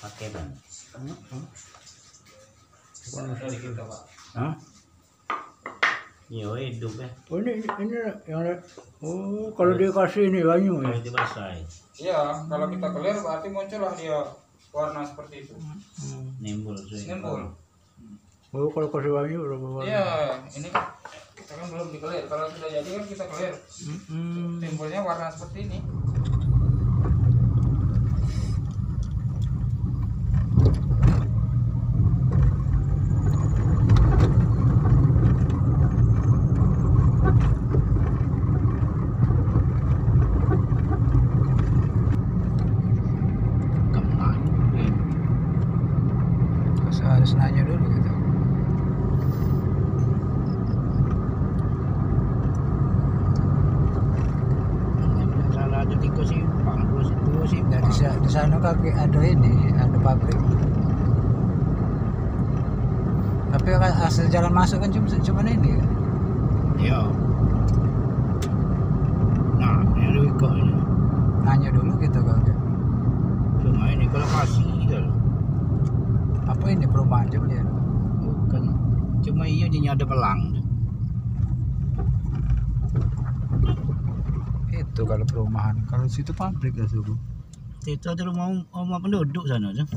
pakai ban Dari kita pak. Hah? Iya, hidup ya. Oh ini ini yang oh kalau dia kasih ini banyu ya. Kalau dibasahin, Iya, kalau kita clear berarti muncullah dia warna seperti itu. Hmm. nimbul sih. Nimbul. Oh kalau kasih banyu berapa banyu? Iya, ini kan kita kan belum di clear. Kalau sudah jadi kan kita clear. Hmm. Timbulnya warna seperti ini. Ke mana? Saya harus nanya dulu gitu. Salah ada tiga simpang, dua sih, dua Nah, simpang. di, sa- di sana kaki ada ini, ada pabrik. Tapi asal jalan masuk kan cuma cuma ini. ya. Iya. Nah, ini ada ikut ini. Nanya dulu gitu kakek. Cuma ini kalau kasih kan. Apa ini perumahan coba lihat. Bukan. Cuma iya dia ada pelang. Itu kalau perumahan. Kalau situ pabrik ya suku. Itu ada rumah rumah penduduk sana tuh.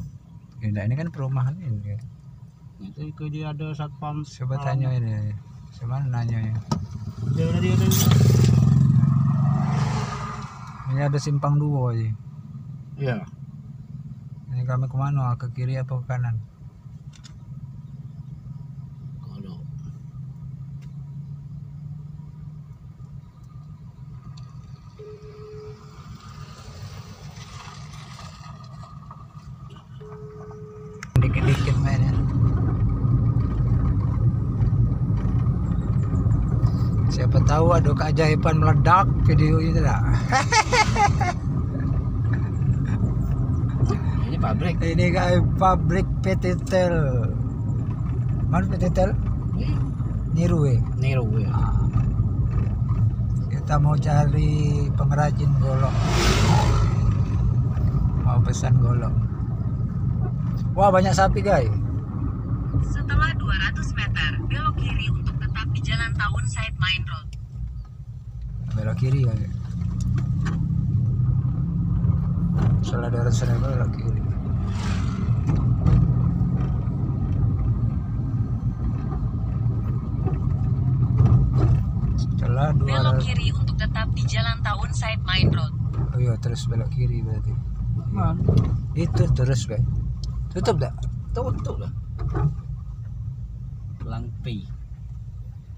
Ya, nah, ini kan perumahan ini. Itu ke dia ada satpam. Coba tanya ini. Cuman nanya ya. Dia ada dia ada. Ini ada simpang dua aja. Iya. Ini kami ke mana? Ke kiri apa ke kanan? Kalau Dikit-dikit mainnya. Siapa tahu ada keajaiban meledak video itu lah. ini pabrik. Ini kayak pabrik PT Tel. Mana PT Tel? Niru eh. Niru ya. Kita mau cari pengrajin golok. Mau pesan golok. Wah banyak sapi guys. Setelah 200 meter, belok kiri untuk tetap di Jalan Tahun Side Main Road. Belok kiri kali. Setelah dari sana belok kiri. Setelah Belok 200 kiri untuk tetap di Jalan Tahun Side Main Road. Oh iya terus belok kiri berarti. Mana? Itu terus guys. Tutup tak? Tutup lah. Pelang P.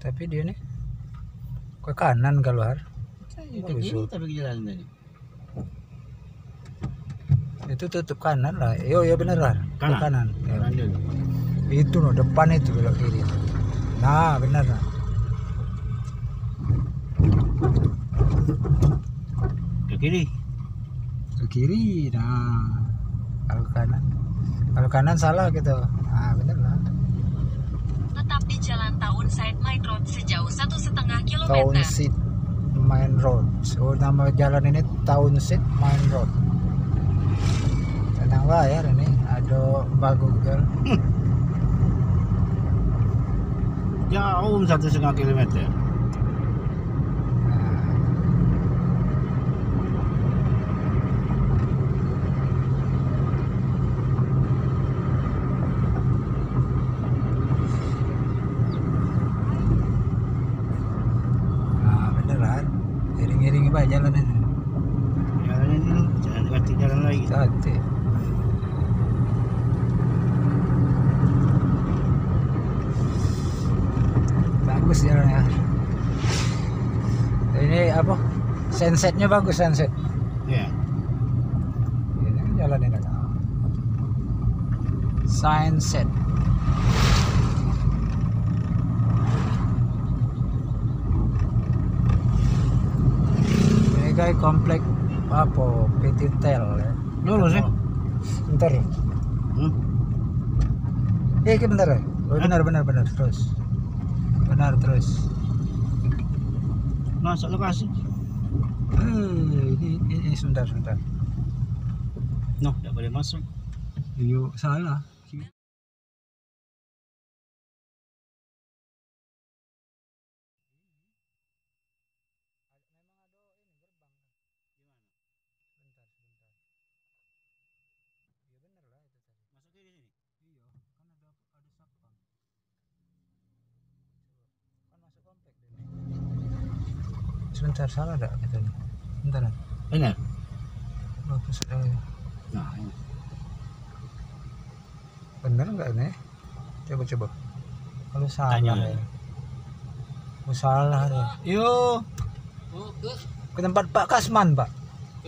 Tapi dia nih ke kanan keluar. Tapi jalan tadi. Itu tutup kanan lah. Yo ya bener lah. Ke Kanan? kanan. Ya. Itu no depan itu belok kiri. Nah benar nah. Ke kiri. Ke kiri. Nah kalau kanan. Kalau kanan salah gitu. Ah bener lah. Tetap di Jalan Tahun Side Main Road sejauh satu setengah kilometer. Township Main Road. So nama jalan ini Township Main Road. Tenang bayar ini. Ada Google. Jauh satu setengah kilometer. Nah beneran. Iring-iringi pak jalan ini. Jalan ini jangan ganti jalan lagi. Cantik. Bagus jalannya. Ini apa? Sunsetnya bagus sunset. Ya. Ini kan jalan ini. Sunset. Kayak komplek apa? PT Tel ya. Lurus ya. Bentar. Hmm. Eh, ini bentar. ya? Oh, benar benar benar terus. Benar terus. Masuk lokasi. Eh, ini, ini, ini sebentar sebentar. No, tidak boleh masuk. Iyo salah. Masuk kiri sini. Iya, kan ada ada satpam. Kan masuk komplek ini. Sebentar salah enggak katanya? Bentar. Benar. Bagus eh. Nah, ini. Bener enggak nih? Coba coba. Kalau salah Tanya. ya. Oh, salah deh. Yo. Oh, ke, Ke tempat Pak Kasman, Pak.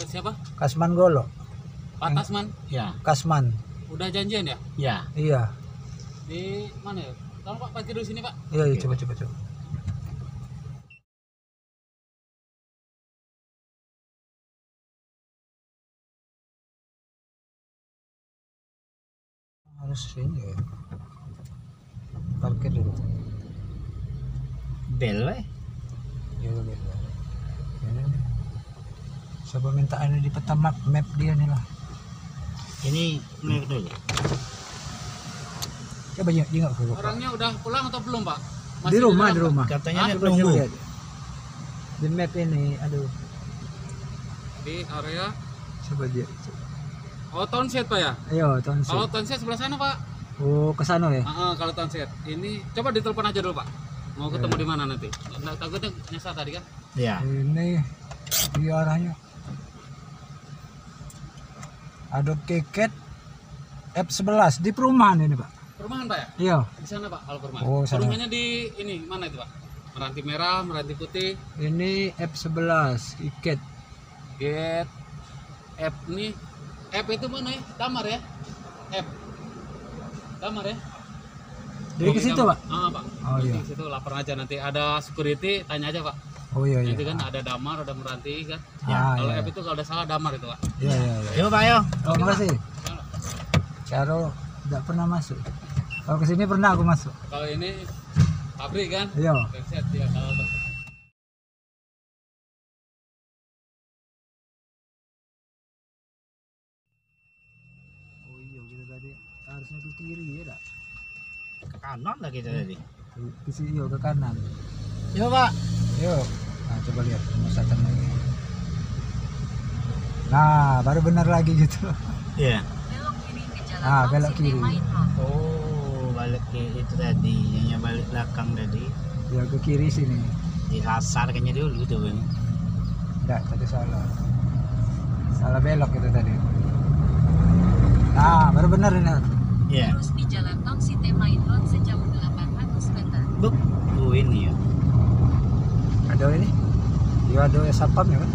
ke siapa? Kasman Golo. Pak Tasman. Ya. Kasman. Udah janjian ya? Ya. Iya. Di mana ya? Tolong Pak parkir dulu sini, Pak. Iya, iya coba coba coba. Harus ini ya. Parkir dulu. Bel eh. Ya nih. Coba minta ini di peta map map dia nih lah. Ini merek dulu. Coba jengok ke Pak. Orangnya udah pulang atau belum, Pak? Di rumah, di rumah. Katanya Ah, dia nunggu. lihat. Di map ini, aduh. Di area Coba dia. coba. Oh, townset, Pak ya? Ayo, tonsil. Kalau townset sebelah sana, Pak. Oh, ke sana ya? Ah, ah, kalau townset. Ini coba ditelepon aja dulu, Pak. Mau ketemu Ya. di mana nanti? Nggak takutnya nyasar tadi kan? Ya. Ini di arahnya. Ada keket F11 di perumahan ini, Pak. Perumahan, Pak ya? Iya. Di sana, Pak, kalau perumahan. Oh, sana. Perumahannya di ini mana itu, Pak? Meranti merah, meranti putih, Ini F11 iket. Get F nih F itu mana ya? Damar ya? F Damar ya? Jadi ke situ. Pak. Ah, Pak. Oh, Nanti iya. ke situ lapor aja nanti ada security tanya aja, Pak. Oh iya iya. Nanti kan ada Damar, ada Meranti kan. Ah, kalau iya. F itu kalau ada salah Damar itu, Pak. Iya iya iya. Yo, Pak, yo. Oh, makasih. Caro tidak pernah masuk. Kalau ke sini pernah aku masuk. Kalau ini pabrik kan? Iya. Kalau kiri ya. Ke kanan lah kita tadi. Ke- sini yo ke kanan. Yo, Pak. Yo. Nah, coba lihat pemusatan lagi. Nah, baru benar lagi gitu. Iya. Belok kiri ke jalan Ah, belok kiri. Road. Oh, balik ke itu tadi. Yang balik belakang tadi. Ya ke kiri sini. Dirasar kayaknya dulu tuh, Bang. Enggak, tadi salah. Salah belok itu tadi. Nah, baru benar ini. Iya. Terus di jalan tol City Main Road sejauh 800 meter. Buk. Oh, ini ya. Ada ini. Iya ada sapam ya kan?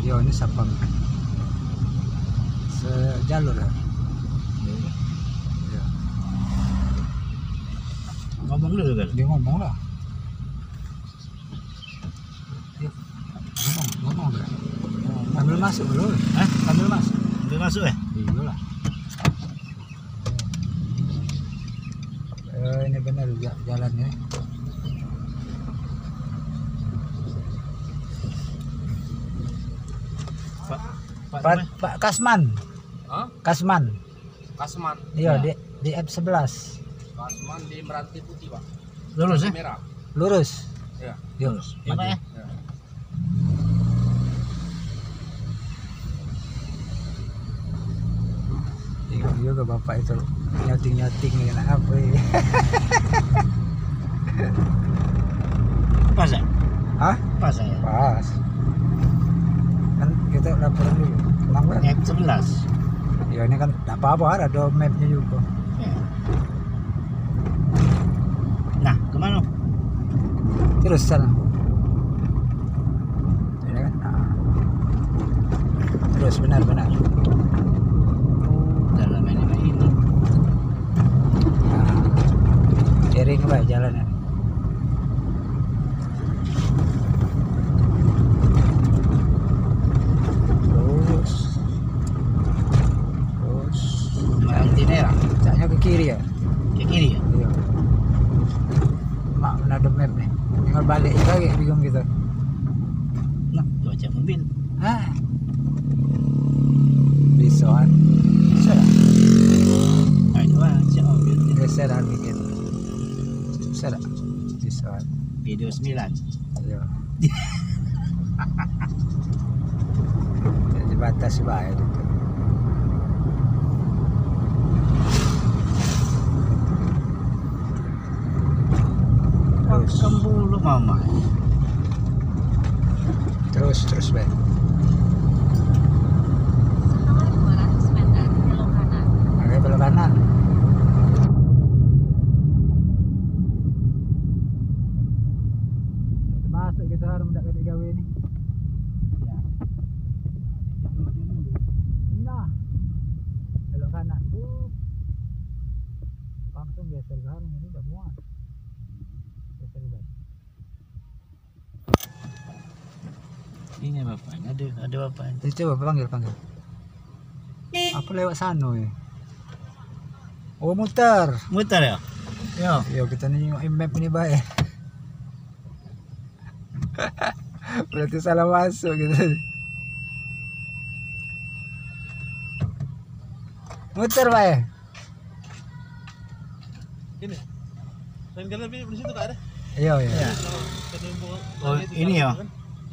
Iya ini sapam. Sejalur ya. Iya. Ngomong dulu kan. Dia ngomong lah. Yuk, ngomong, ngomong lah. Sambil masuk dulu. Hah? Sambil masuk. Udah masuk ya? Iya lah. Eh, ini benar ja- jalannya. Pak. Pak. Pak? Pak Kasman. Hah? Kasman. Kasman. Iya, Ya. di di F11. Kasman di Meranti Putih, Pak. Lulus ya? Merah. Lurus. Iya. Yuk, Ya, Pak ya? Iya juga bapak itu nyating-nyating ya apa ya? Pas ya? Hah? Pas ya? Pas. Kan kita laporan dulu. Emang kan? F11. Ya ini kan tidak apa-apa ada mapnya juga. Ya. Nah, ke mana? Terus sana. Kan? Nah. Terus benar-benar. Dalam ini Pak, ini. Nah. Jaring pak jalannya. Terus. Terus. Meranti merah. Caknya ke kiri ya? Ke kiri ya? Iya. Mak mana ada map nih? Tinggal balik lagi bingung gitu. Nah, cuaca mobil. Hah? Video 9. Iya. Jadi batas baik itu. Terus, mama. terus, terus baik. Setelah 200 meter, belok kanan. Oke, belok kanan. Masuk kita harus mendapat gawe ini. Nah, belok kanan. Bup. Geser ke ini udah muat. Geser. Ini bapaknya ada ada bapaknya. Jadi coba panggil panggil. Apa lewat sana ya? Oh muter. Muter ya? Yo. Yo kita nengok map ini baik. Berarti salah masuk gitu. Muter baik. Dan di situ kak ada. Iya iya. Ya. Oh, ini ya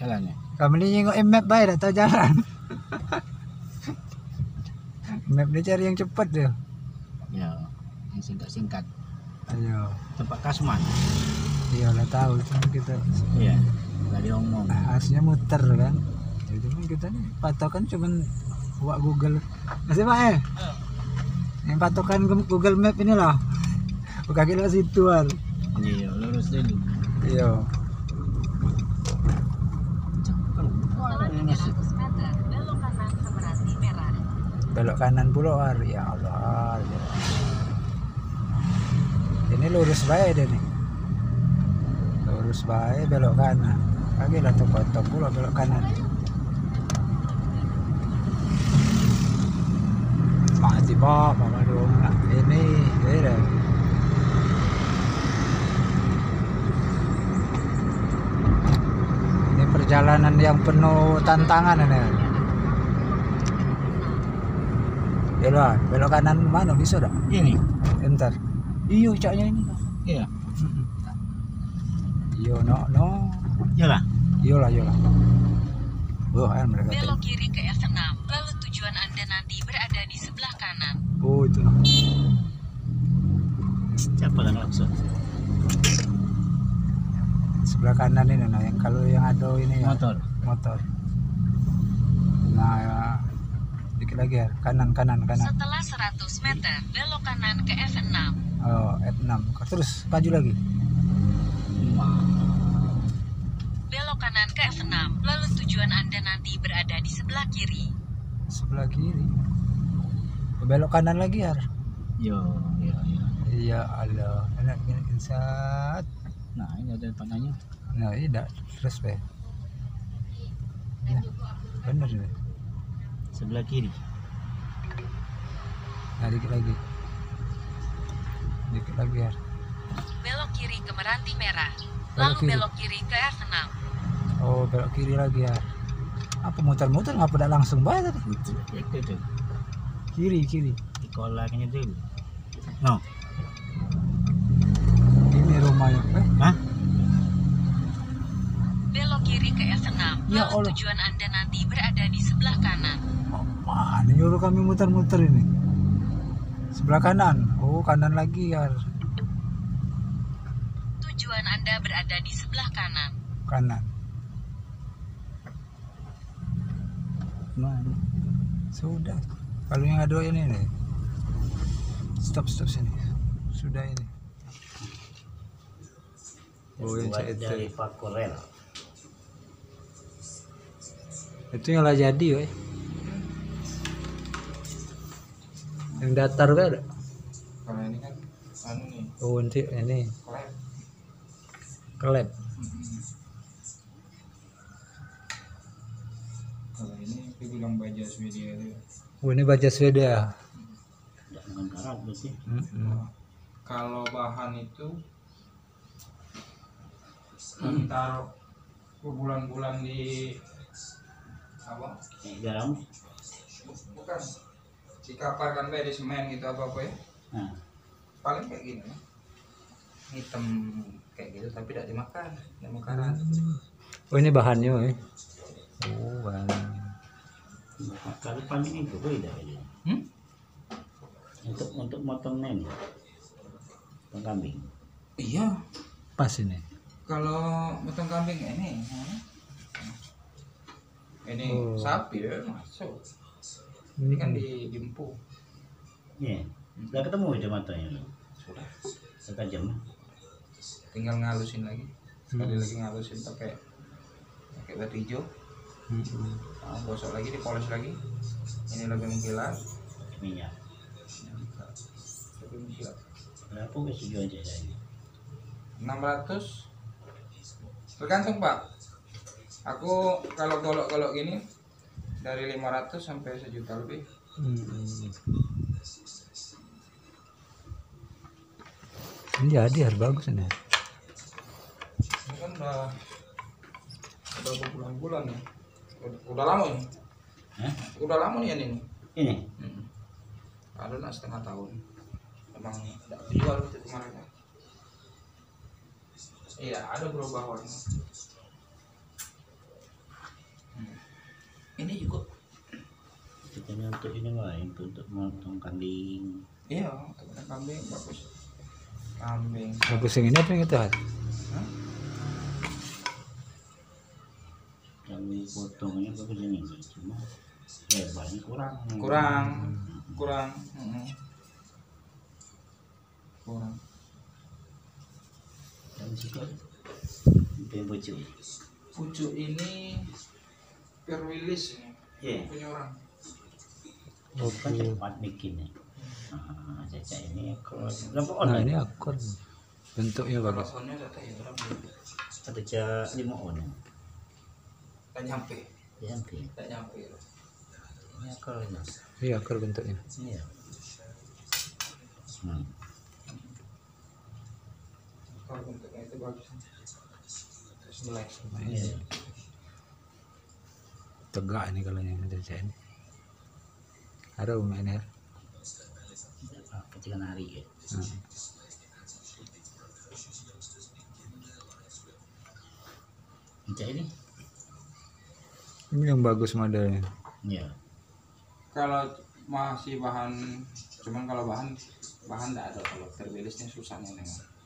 jalannya. Kami ini nengok map baik, tak tahu jalan. map dia cari yang cepat dia. Ya. Yang singkat-singkat. Ayo. Tempat Kasman. Iya lah tahu cuma kita Iya. Enggak diomong. harusnya muter kan. Jadi kan kita nih patokan cuman buat Google. Masih Pak eh? Yang patokan Google Map ini lah. Bukan kira situ kan. Iya, lurus dulu. Iya. Setelah 300 meter, belok kanan ke Meranti Merah. Belok kanan pula war. Ya Allah. ya. Ini lurus baik deh nih. Lurus baik belok kanan. Lagi lah tuh kotor pula belok kanan. Mati pak, mama dong. Nah, Ini, ini. Ini perjalanan yang penuh tantangan ini. Belok, belok kanan mana bisa dah? Ini. Entar. Iyo caknya ini. Iya. Iyo no no. Jalan. Iyo lah iyo lah. Oh, mereka. tuh. Belok kiri ke F6, lalu tujuan Anda nanti berada di sebelah kanan. Oh itu. Siapa yang langsung? Sebelah kanan ini nah yang kalau yang ada ini ya, Motor. motor. Nah, ya. dikit lagi ya. Kanan kanan kanan. Setelah 100 meter, belok kanan ke F6. Oh, F6. Terus maju lagi. Belok kanan ke F6, lalu tujuan Anda nanti berada di sebelah kiri. Sebelah kiri. Belok kanan lagi ya. Yo, yo, yo. Iya Allah. Enak gini insat. Nah, ini ada panahnya. Nah, tidak terus be. Nah, bener be. Sebelah kiri. Nah, dikit lagi. Dikit lagi ya. Belok kiri ke Meranti Merah, Belok lalu kiri. belok kiri ke F6. Oh, belok kiri lagi ya. Apa muter-muter ngapa tidak langsung bayar tadi? Itu. Kiri, kiri. Di kolaknya dulu. No. Rumahnya. Eh, Hah? Belok kiri ke F6, Ya Allah. tujuan Anda nanti berada di sebelah kanan. mana nyuruh kami muter-muter ini? Sebelah kanan. Oh, kanan lagi ya. Tujuan Anda berada di sebelah kanan. Kanan. Mana? Sudah. Kalau yang ada ini nih. Stop, stop sini. Sudah ini. Oh, yang Buat itu. dari Pak Korel. Itu yang lah jadi, weh. Yang datar kan ada? Kalau ini kan anu nih, Oh, nanti ini klep. kelep. Kalau ini dia bilang baja Swedia itu. Oh, ini baja Swedia. Jangan karat berarti. Mm-mm. Kalau bahan itu kami taruh berbulan-bulan di apa? Garam. Bukan di kapar kan di semen gitu apa apa ya? Nah, Paling kayak gini. Hitam kayak gitu tapi tidak dimakan tidak makanan Oh ini bahannya eh. Oh bahan. Kalau kambing itu beda aja. hmm? Untuk untuk motongnya ini. Kambing. iya Pas ini. Kalau motong kambing ini hmm. ini Oh. sapi ya masuk Ini ini kan di dimpu Iya. Sudah ketemu aja matanya lo. sudah Setajam. tinggal ngalusin lagi sekali Hmm. lagi ngalusin pakai pakai batu hijau Mm-mm. nah, gosok lagi dipoles lagi ini lebih mengkilat minyak. lebih mengkilat Berapa wes jual aja ya? 600 tergantung pak aku kalau golok-golok gini dari 500 sampai sejuta lebih Mm-mm. Ini jadi harus bagus ini. ini kan udah udah berbulan-bulan nih udah, udah lama ini Hah? udah lama nih ini Ini. hmm. ada setengah tahun emang tidak dijual itu kemarin ya. Iya ada berubah warna Hmm. ini juga Katanya untuk ini mah untuk untuk motong kambing. iya untuk kambing bagus kambing Bagus yang ini apa yang itu? Hah? Kambing potongnya bagus ini cuma lebarnya kurang. kurang kurang Mm-mm. kurang Yang bocor. pucuk ini perwilis ini Iya. punya orang Kan cepat bikinnya. Ah, caca ini berapa Nah on? ini akor. Bentuknya bagus. onnya tak tahu berapa Atau ca lima on. tak nyampe Ya sampai. tak nyampe Ini akalnya. Iya akor bentuknya. Iya. Hmm. Kalau bentuknya itu bagus Bismillah Iya. Tegak ini kalau yang ada ini. Ada umum ini. Kecilan hari ya. Ca ini? Ini yang bagus modelnya. Iya. kalau masih bahan cuman kalau bahan bahan tidak ada kalau terbilisnya susah nih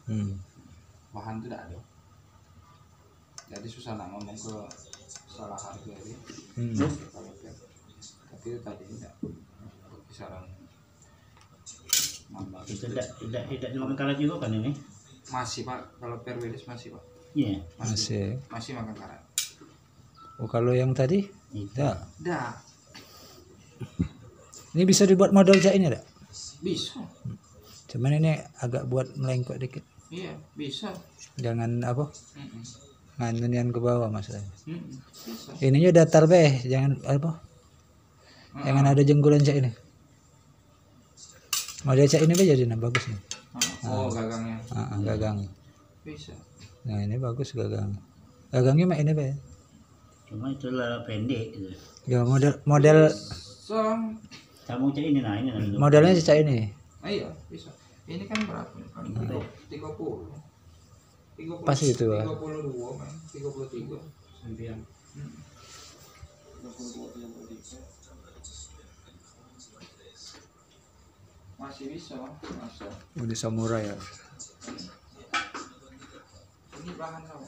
Hmm. Bahan itu tidak ada jadi susah nak ngomong ke salah harga ini Hmm. tapi itu tadi tidak kisaran nambah Itu tidak tidak tidak makan karat juga kan ini? masih pak kalau perwilis masih pak Iya. Masih. masih makan karat Oh kalau yang tadi? Itu. Ya. dah Ini bisa dibuat model cak ini ada? bisa Cuman ini agak buat melengkok dikit. Iya bisa Jangan apa? Mm-mm. Nganunian ke bawah maksudnya. Mm-mm. bisa Ininya datar beh, jangan apa? Jangan ada jenggolan cak ini. Model cak ini aja jadi nah, bagus nih. oh gagangnya Ah, ah, gagang. bisa Nah ini bagus gagang. Gagangnya mak ini beh. Cuma itulah pendek gitu. Ya model model Kamu cak ini nah ini nah. modelnya cak ini. ah, iya bisa ini kan berapa nih kan tiga puluh tiga puluh Pas itu, Pak. tiga puluh dua man tiga puluh tiga Sembilan. masih bisa masa Udah samurai ya. ini bahan sama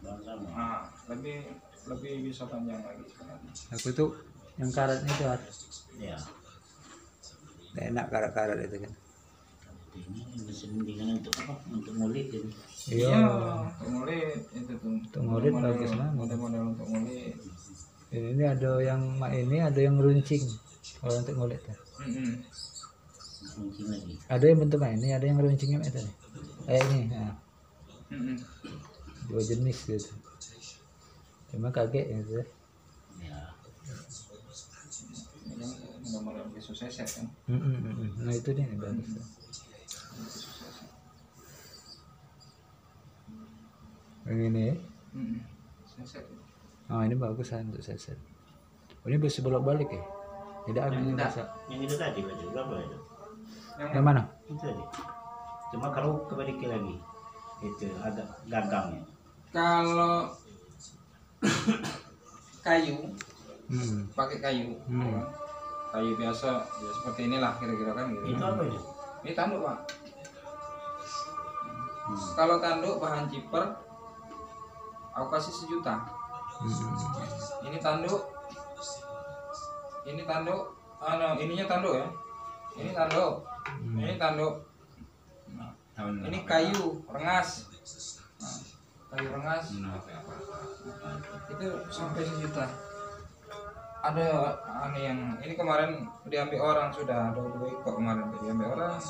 Bahan sama. ah lebih lebih bisa panjang lagi sebenarnya Aku tuh yang karatnya itu. Ya. enak karat-karat itu kan. Ini mesin mendingan untuk apa? Untuk ngulik ini. Iya. untuk ngulit itu tuh Untuk ngulit bagus banget. model-model untuk ngulit Ini, ini ada yang mak ini ada yang runcing. Kalau untuk ngulit tuh. Kuncing lagi. Ada yang bentuk mak ini, ada yang runcingnya itu nih. Kayak ini. Nah, Mm-mm. dua jenis gitu. Cuma kaget gitu. Ya. bisu seset kan Mm, mm, mm, mm. Nah itu nih bagus. tuh. Yang ini ya. Mm-mm. seset Oh ini bagus kan untuk seset. Oh, ini bisa bolak-balik ya? Tidak ada yang bisa. Yang itu tadi baju berapa itu? yang Yang mana? Itu tadi. Cuma kalau kebalik lagi. itu ada gagangnya kalau kayu Hmm. pakai kayu Hmm. kayu biasa ya seperti inilah kira-kira kan gitu itu apa itu ini tanduk pak Hmm. kalau tanduk bahan ciper aku kasih sejuta. Hmm. ini tanduk. Ini tanduk. Anu ininya tanduk ya. Ini tanduk. Hmm. ini tanduk. Ini kayu rengas. Nah, kayu rengas. Itu sampai sejuta. Ada anu yang ini kemarin diambil orang sudah ada dua ekor kemarin diambil orang.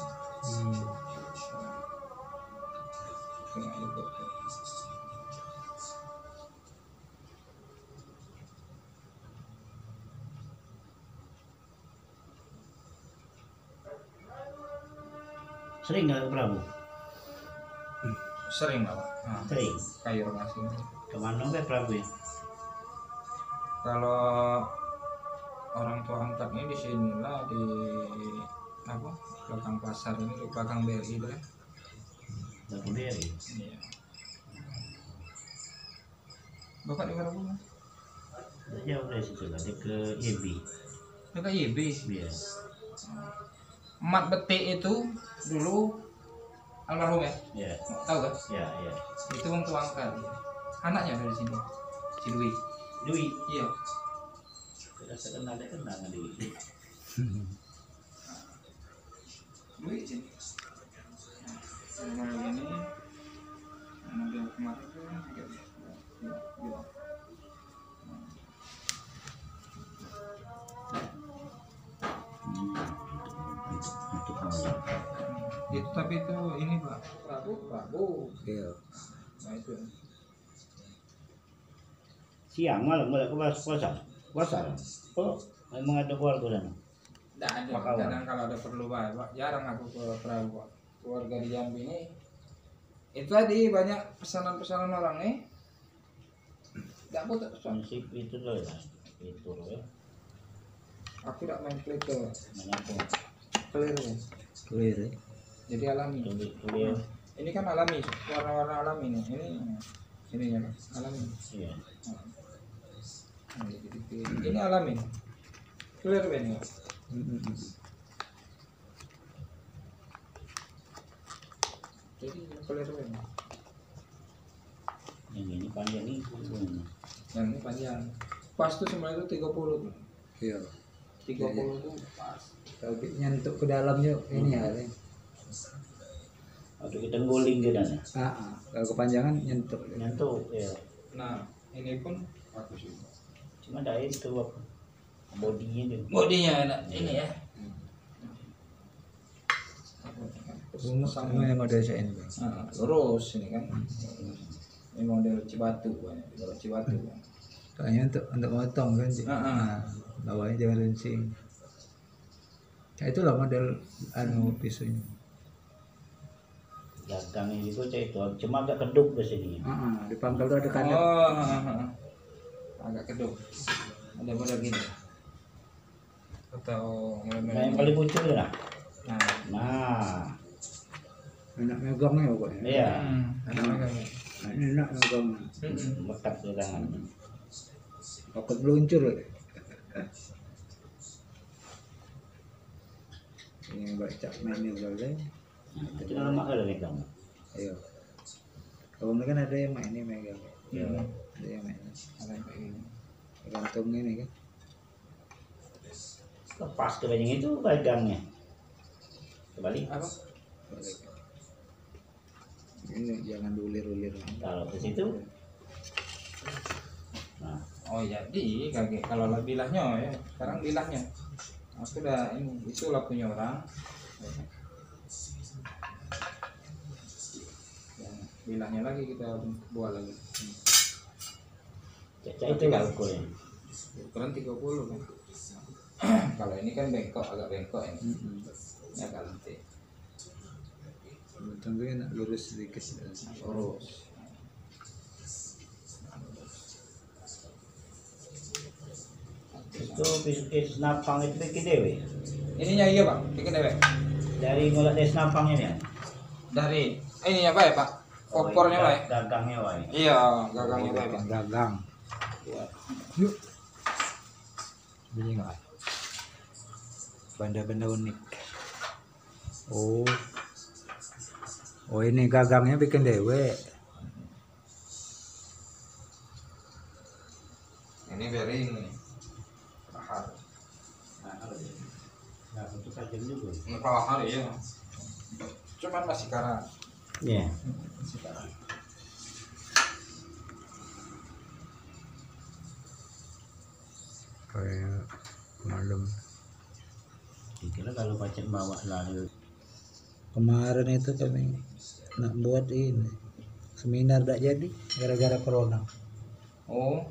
Hmm. Tengok juga. Sering nggak ke Prabu? Sering lah Pak. Nah, sering? kayu ini ke mana ke Prabu ya? Kalau orang tua angkatnya di sini lah di apa belakang pasar ini di belakang BRI itu ya nggak boleh iya. Bapak di mana Nggak jauh dari situ lah ke YB dekat YB dia emat betik itu dulu almarhum ya? Ya tahu kan? Ya ya itu orang tua angkat. Anaknya dari sini. Si Dwi. Dwi? Iya. Kita kenal dia kenal nggak Dwi Dwi sini Nah, ini. Model kemarin itu agak- itu tapi itu ini pak. Prabu Prabu. Iya. nah itu. Siang malam mulai ke puasa puasa oh memang ada keluarga sana? Tidak ada Makawan. kadang kalau ada perlu pak jarang aku ke Prabu pak. Keluarga di Jambi ini. Itu tadi banyak pesanan-pesanan orang nih. Tidak aku tak pesan prinsip itu loh ya. Itu loh ya. Aku tidak main klik ke menyambung clear ya Clear ya. jadi alami. Tulis ini kan alami warna-warna alami nih. Ini ini ya alami. Iya. Nah, ini alami. Clear Ben ya jadi clear Ben yang ini panjang ini kurung yang ini panjang. Pas tuh sebenarnya itu 30 tuh. Iya. 30 tuh pas Tapi nyentuk ke dalamnya ini ya. Leng. atau kita guling ke dana Ah, ah. kalau kepanjangan nyentuk. nyantuk ya nah ini pun bagus juga cuma ada itu apa bodinya dia bodinya ada ini ya Sama yang model saya ini. Bang. Nah, lurus ini kan ini model Cibatu banyak kalau Cibatu kan. Soalnya untuk untuk motong kan sih. Ah, ah. Nah, bawahnya jangan runcing. Ya itulah model anu pisaunya. gagang ini cek itu cuma agak keduk di sini Ah, ah. di pangkal tuh ada kandang. oh ah, ah, ah. agak keduk ada model gini atau nah yang paling lucu itu lah nah nah Enak megangnya pokoknya. iya hmm. Nah, ini enak megang. Hmm, lekat ke tangan Takut meluncur. ya. Ini yang baca mainin boleh. itu lama kali megang Ayo. Kalau kan ada yang main ini megang. Iya. Ada yang main. ada yang kayak gini Gantung ini kan. lepas ke banyak itu gagangnya kembali apa. Ini jangan ulir-ulir. kalau ke situ nah oh jadi kaki kalau lah bilahnya ya sekarang bilahnya aku udah ini itulah punya orang. Yang bilahnya lagi kita buat lagi. Caca itu lah ukurnya ukuran 30 kan? Kalau ini kan bengkok agak bengkok ini. Mm-mm. ya kan nanti Tunggu enak lurus sedikit. lurus itu bis napang itu bikin dewe ininya iya pak bikin dewek dari mulai dari napangnya ya dari eh, ininya pak ya pak Opornya wae. Gagangnya wae. Iya, gagangnya Pak. Gagang gagang. Yuk. Bunyi nggak? Benda-benda unik. Oh. Oh ini gagangnya bikin dewe. Karat. Iya. Kayak malam. Dikira kalau pacet bawa lalu Kemarin itu kami nak buat ini seminar tak jadi gara-gara corona. Oh.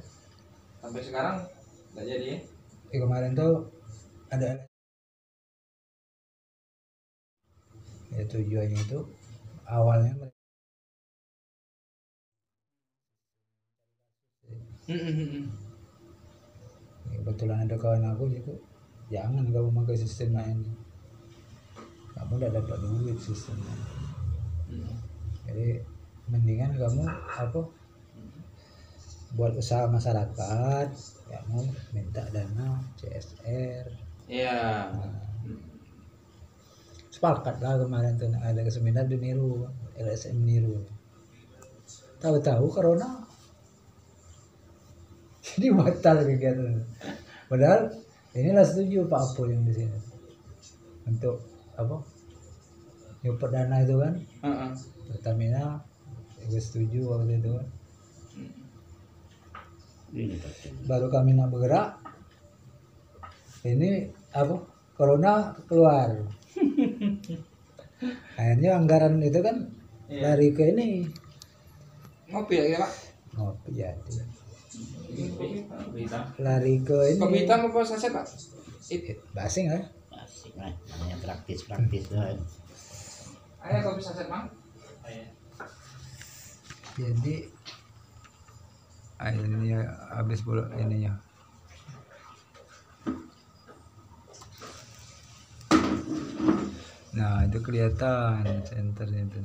Sampai sekarang enggak jadi ya? Eh, kemarin tuh ada ya tujuannya itu awalnya mereka kebetulan ada kawan aku gitu jangan kamu pakai sistem ini kamu udah dapat duit sistemnya jadi mendingan kamu apa buat usaha masyarakat kamu minta dana CSR Iya. Sepakat lah kemarin tuh ada ke seminar di Niru LSM Niru tahu-tahu corona. Jadi batal kegiatan. Padahal inilah setuju Pak Apo yang di sini. Untuk apa? Nyupport dana itu kan? Heeh. Pertamina gue setuju waktu itu kan. Ini baru kami nak bergerak ini apa? Corona keluar akhirnya anggaran itu kan Iya. lari ke ini Ngopi ya, Pak? ngopi hitam. lari ke ini Kopi hitam apa saset, Pak? It- basing ya Asik lah, namanya praktis-praktis lah. Ayo kopi saset, Bang. jadi akhirnya habis pula ininya nah itu kelihatan senternya itu.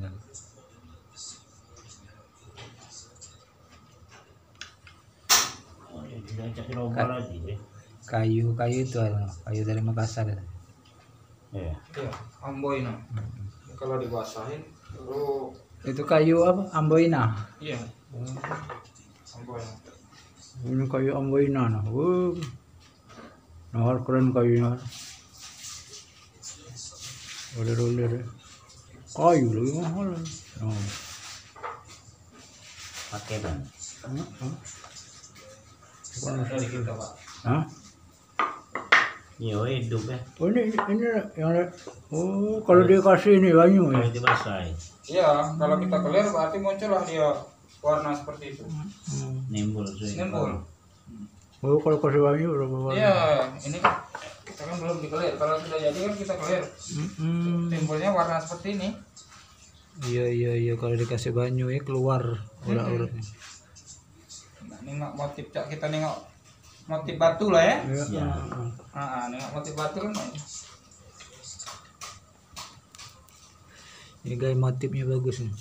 Oh, ya, kayu kayu itu ada kayu dari Makassar. Iya. Iya, amboy no. Kalau dibasahin, lu itu kayu apa amboina iya. Amboy. ini kayu amboina nah Wuh. nah keren kayunya udah kayu lagi mahal oh. Pakai kan. Hah? Iya, hidup ya. Oh, ini, ini yang oh kalau dia kasih ini banyu ya Kalau dibasahin, Iya, kalau kita clear berarti muncullah dia warna seperti itu. Hmm. nimbul. Nimbul. oh kalau kasih banyu berapa banyak Iya, ini kan belum di clear. Kalau sudah jadi kan kita clear. Hmm. Timbulnya warna seperti ini. iya iya iya kalau dikasih banyu ya keluar urat-uratnya Nah, nengok motif cak kita nengok motif batu lah ya. ya. Ya. Ah, nengok motif batu kan. ini gaya motifnya bagus nih